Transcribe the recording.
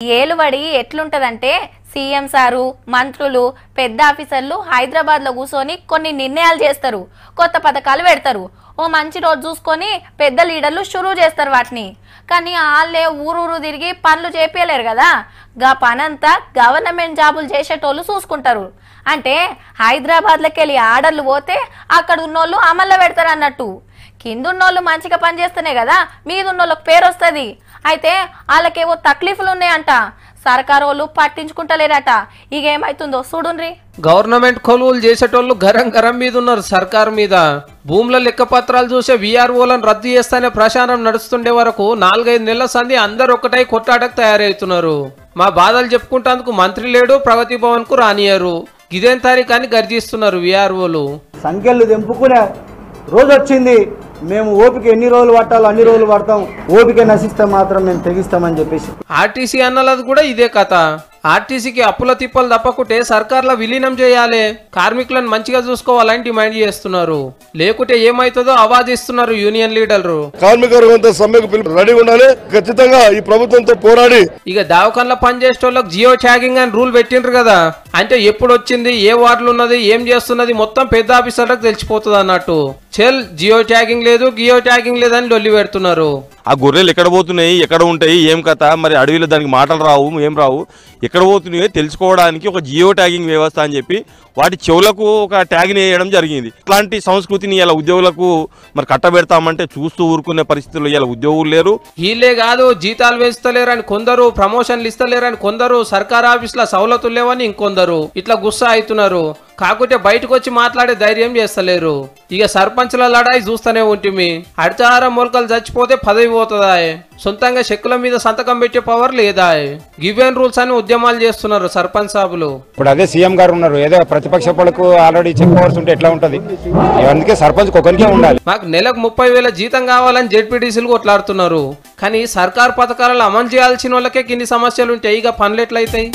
ఏలుబడి ఎట్లుంటదంటే CM sir మంత్రులు పెద్ద ఆఫీసర్లు హైదరాబాద్లో కూర్చొని కొన్ని నిర్ణయాలు చేస్తారు. కొత్త పథకాలు పెడతారు. ఓ మంచి రోజు చూసుకొని పెద్ద లీడర్లు షురూ చేస్తారు వాటిని. కానీ వాళ్ళే ఊరూరు తిరిగి పనులు చేపించలేరు కదా. గా పనంతా గవర్నమెంట్ జాబులు చేసేటోళ్ళు చూసుకుంటారు. అంటే హైదరాబాద్లోకి వెళ్ళి ఆర్డర్లు పోతే అక్కడ ఉన్నోళ్ళు అమల్లో పెడతారు అన్నట్టు కిందున్నోళ్ళు మంచిగా పనిచేస్తేనే కదా మీదున్నోళ్ళకి పేరు వస్తుంది అయితే వాళ్ళకేవో తక్లీఫ్లు ఉన్నాయంట సర్కారు వాళ్ళు పట్టించుకుంటలేరట. ఇక ఏమైతుందో చూడుండ్రి గవర్నమెంట్ కొలువులు చేసేటోళ్ళు గరం గరం మీద ఉన్నారు సర్కార్ మీద. భూముల లెక్క పత్రాలు చూసే విఆర్ఓలను రద్దు చేస్తానే ప్రచారం నడుస్తుండే వరకు నాలుగైదు నెలల సంది అందరు ఒకటై కొట్టాటకు తయారవుతున్నారు. మా బాధలు చెప్పుకుంటేందుకు మంత్రి లేడు ప్రగతి భవన్కు రానియరు ఇదేం తారీఖు అని గర్జిస్తున్నారు విఆర్ఓలు. సంఖ్యలు తెంపుకునే రోజు వచ్చింది మేము ఓపిక ఎన్ని రోజులు పట్టాలో అన్ని రోజులు పడతాం. ఓపిక నశిస్తే మాత్రం మేము తెగిస్తామని చెప్పేసి. ఆర్టీసీ అన్నలది కూడా ఇదే కథ. ఆర్టీసీకి అప్పుల తిప్పలు తప్పకుంటే సర్కార్లో విలీనం చేయాలి. కార్మికులను మంచిగా చూసుకోవాలని డిమాండ్ చేస్తున్నారు. లేకుంటే ఏమైతుందో అవాదిస్తున్నారు యూనియన్ లీడర్లు. కార్మిక సమ్మెకు ఉండాలి. ఖచ్చితంగా ఈ ప్రభుత్వంతో పోరాడి. ఇక దావకంలో పనిచేసేటోళ్ళకి జియో ట్యాగింగ్ అని రూల్ పెట్టిండ్రు కదా. అంటే ఎప్పుడు వచ్చింది ఏ వార్డులు ఉన్నది ఏం చేస్తున్నది మొత్తం పెద్ద ఆఫీసర్లకు తెలిసిపోతుంది అన్నట్టు. చెల్ జియో ట్యాగింగ్ లేదు గియో ట్యాగింగ్ లేదని లొల్లి పెడుతున్నారు. ఆ గొర్రెలు ఎక్కడ పోతున్నాయి ఎక్కడ ఉంటాయి ఏం కథ? మరి అడవిలో దానికి మాటలు రావు ఏం రావు? ఎక్కడ పోతున్నాయో తెలుసుకోవడానికి ఒక జియో ట్యాగింగ్ వ్యవస్థ అని చెప్పి వాటి చెవులకు ఒక ట్యాగ్ని వేయడం జరిగింది. ఇట్లాంటి సంస్కృతిని ఇలా ఉద్యోగులకు మరి కట్టబెడతామంటే చూస్తూ ఊరుకునే పరిస్థితుల్లో ఇలా ఉద్యోగులు లేరు. వీళ్ళే కాదు జీతాలు వేస్తలేరని కొందరు ప్రమోషన్లు ఇస్తలేరని కొందరు సర్కార్ ఆఫీసుల సవలతులు లేవని ఇంకొందరు. ఇట్లా గుస్సా అవుతున్నారు. కాకుంటే బయటకు వచ్చి మాట్లాడే ధైర్యం చేస్తలేరు. ఇక సర్పంచ్ల లడాయి చూస్తూనే ఉంటుంది అడిచారం మొలకలు చచ్చిపోతే పదవి పోతుందా సొంతంగా చెక్కుల మీద సంతకం పెట్టే పవర్ లేదా గివెన్ రూల్స్ అని ఉద్యమాలు చేస్తున్నారు సర్పంచ్ సాబులు. ఇప్పుడు అదే సీఎం గారు ఉన్నారు. ఏదో ప్రతిపక్ష పడుకు ఆల్రెడీ చెక్ పవర్స్ ఉంటే ఎట్లా ఉంటది? అందుకే సర్పంచ్ ఒకరికే ఉండాలి. మాకు నెలకు ముప్పై వేల జీతం కావాలని జెడ్పీటీసీలు కొట్లాడుతున్నారు. కానీ సర్కార్ పథకాలను అమలు చేయాల్సిన వాళ్ళకే కిన్ని సమస్యలు ఉంటాయి ఇక పనులు ఎట్లయితాయి?